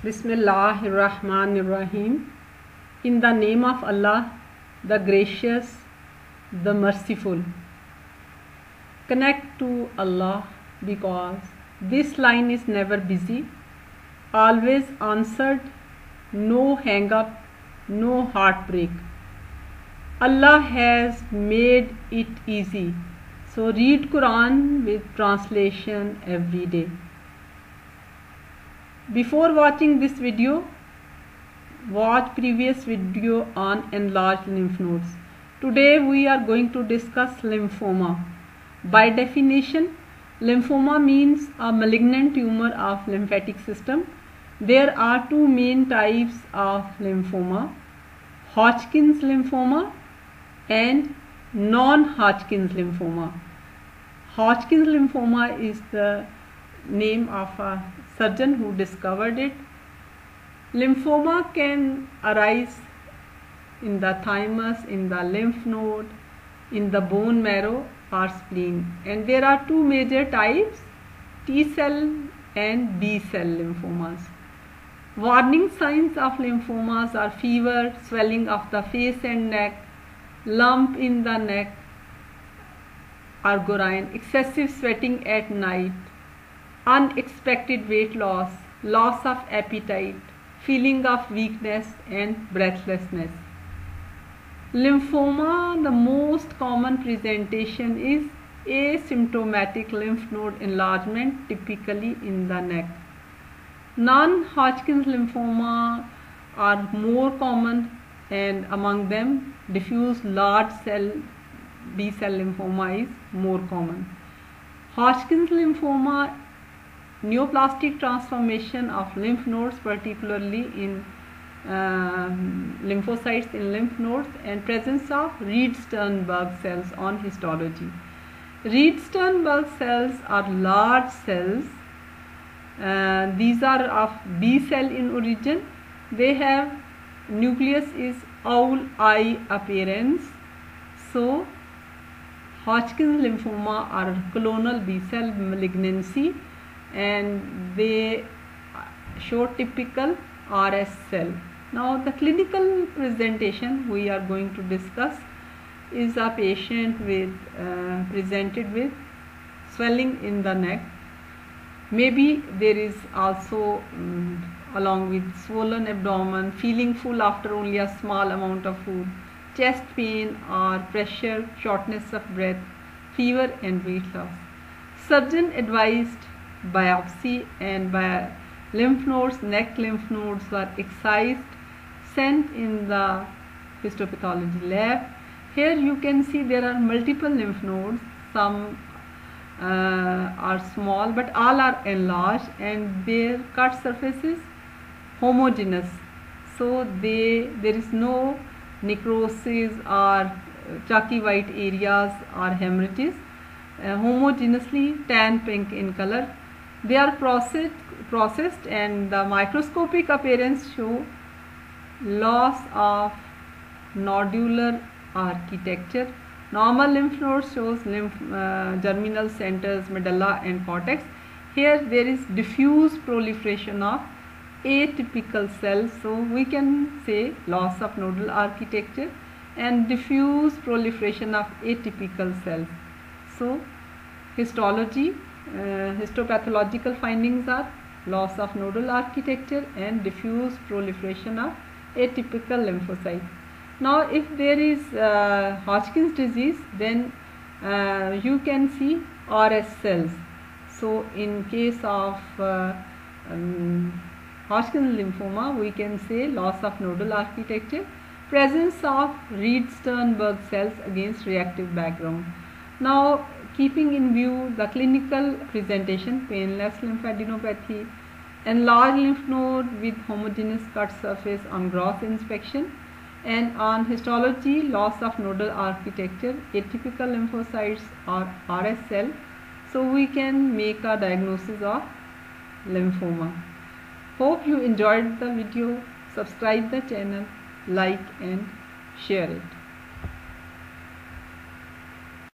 Bismillahirrahmanirrahim. In the name of Allah, the gracious, the merciful. Connect to Allah because this line is never busy, always answered, no hang up, no heartbreak. Allah has made it easy. So read Quran with translation every day. Before watching this video, watch previous video on enlarged lymph nodes. Today we are going to discuss lymphoma. By definition, lymphoma means a malignant tumor of lymphatic system. There are two main types of lymphoma, Hodgkin's lymphoma and non-Hodgkin's lymphoma. Hodgkin's lymphoma is the name of a surgeon who discovered it. Lymphoma can arise in the thymus, in the lymph node, in the bone marrow or spleen. And there are two major types, T cell and B cell lymphomas. Warning signs of lymphomas are fever, swelling of the face and neck, lump in the neck or groin, excessive sweating at night, unexpected weight loss, loss of appetite, feeling of weakness and breathlessness. Lymphoma, the most common presentation is asymptomatic lymph node enlargement typically in the neck. Non-Hodgkin's lymphoma are more common and among them diffuse large cell B cell lymphoma is more common. Hodgkin's lymphoma neoplastic transformation of lymph nodes particularly in uh, lymphocytes in lymph nodes and presence of Reed-Sternberg cells on histology. Reed-Sternberg cells are large cells. Uh, these are of B cell in origin. They have nucleus is owl eye appearance. So Hodgkin's lymphoma are clonal B cell malignancy and they show typical RS cell. Now the clinical presentation we are going to discuss is a patient with uh, presented with swelling in the neck. Maybe there is also um, along with swollen abdomen, feeling full after only a small amount of food, chest pain or pressure, shortness of breath, fever and weight loss. Surgeon advised biopsy and by lymph nodes, neck lymph nodes were excised, sent in the histopathology lab. Here you can see there are multiple lymph nodes, some uh, are small but all are enlarged and their cut surfaces homogeneous. So they there is no necrosis or chalky white areas or hemorrhages. Uh, homogeneously tan pink in color they are processed, processed and the microscopic appearance show loss of nodular architecture. Normal lymph node shows lymph uh, germinal centers, medulla and cortex. Here there is diffuse proliferation of atypical cells. So we can say loss of nodal architecture and diffuse proliferation of atypical cells. So histology histopathological findings are loss of nodal architecture and diffuse proliferation of atypical lymphocytes. Now if there is uh, Hodgkin's disease then uh, you can see RS cells. So in case of uh, um, Hodgkin's lymphoma we can say loss of nodal architecture, presence of Reed-Sternberg cells against reactive background. Now keeping in view the clinical presentation, painless lymphadenopathy, enlarged lymph node with homogeneous cut surface on gross inspection, and on histology, loss of nodal architecture, atypical lymphocytes or RS cell. So we can make a diagnosis of lymphoma. Hope you enjoyed the video. Subscribe the channel, like and share it.